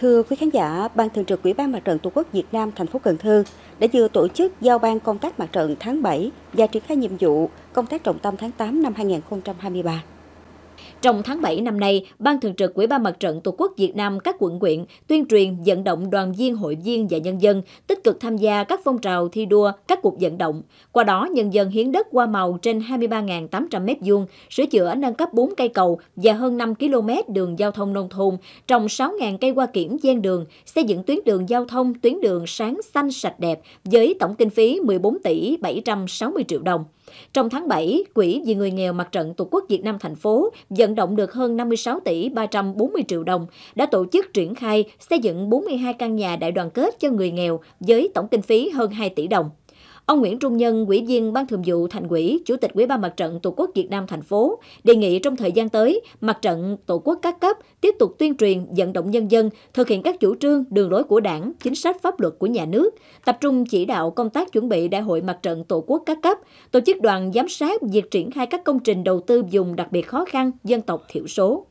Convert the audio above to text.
Thưa quý khán giả, Ban Thường trực Ủy ban Mặt trận Tổ quốc Việt Nam thành phố Cần Thơ đã vừa tổ chức giao ban công tác mặt trận tháng 7 và triển khai nhiệm vụ công tác trọng tâm tháng 8 năm 2023. Trong tháng 7 năm nay, Ban Thường trực Ủy ban Mặt trận Tổ quốc Việt Nam các quận huyện tuyên truyền vận động đoàn viên hội viên và nhân dân tích cực tham gia các phong trào thi đua, các cuộc vận động. Qua đó, nhân dân hiến đất qua màu trên 23.800 m2, sửa chữa nâng cấp 4 cây cầu và hơn 5 km đường giao thông nông thôn, trồng 6.000 cây hoa kiển gian đường, xây dựng tuyến đường giao thông, tuyến đường sáng xanh sạch đẹp với tổng kinh phí 14 tỷ 760 triệu đồng. Trong tháng 7, Quỹ vì người nghèo mặt trận Tổ quốc Việt Nam thành phố vận động được hơn 56 tỷ 340 triệu đồng, đã tổ chức triển khai xây dựng 42 căn nhà đại đoàn kết cho người nghèo với tổng kinh phí hơn 2 tỷ đồng. Ông Nguyễn Trung Nhân, Ủy viên Ban Thường vụ Thành ủy, Chủ tịch Ủy ban Mặt trận Tổ quốc Việt Nam thành phố đề nghị trong thời gian tới, Mặt trận Tổ quốc các cấp tiếp tục tuyên truyền, vận động nhân dân thực hiện các chủ trương, đường lối của Đảng, chính sách pháp luật của nhà nước, tập trung chỉ đạo công tác chuẩn bị Đại hội Mặt trận Tổ quốc các cấp, tổ chức đoàn giám sát việc triển khai các công trình đầu tư vùng đặc biệt khó khăn dân tộc thiểu số.